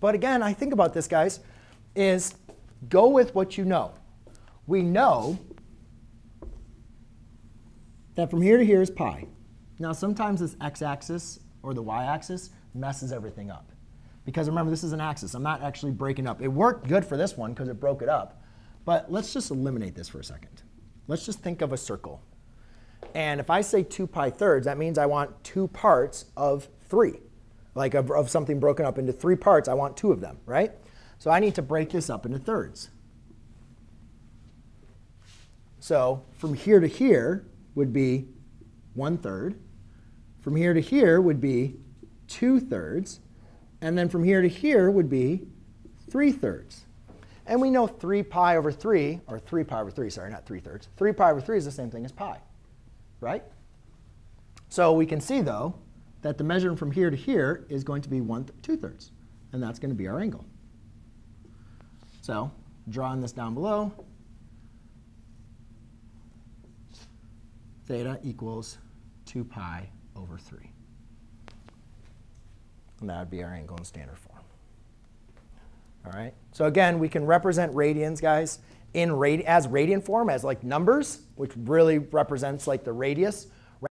But again, I think about this, guys, is go with what you know. We know that from here to here is pi. Now, sometimes this x-axis or the y-axis messes everything up. Because remember, this is an axis. I'm not actually breaking up. It worked good for this one because it broke it up. But let's just eliminate this for a second. Let's just think of a circle. And if I say 2 pi thirds, that means I want two parts of 3. Like of, of something broken up into three parts, I want two of them, right? So I need to break this up into thirds. So from here to here would be 1 third. From here to here would be 2 thirds. And then from here to here would be 3 thirds. And we know 3 pi over 3, or 3 pi over 3, sorry, not 3 thirds. 3 pi over 3 is the same thing as pi, right? So we can see, though, that the measurement from here to here is going to be 1 th 2 thirds. And that's going to be our angle. So drawing this down below, theta equals 2 pi over 3. And that would be our angle in standard form. All right. So again, we can represent radians, guys, in radi as radian form as like numbers, which really represents like the radius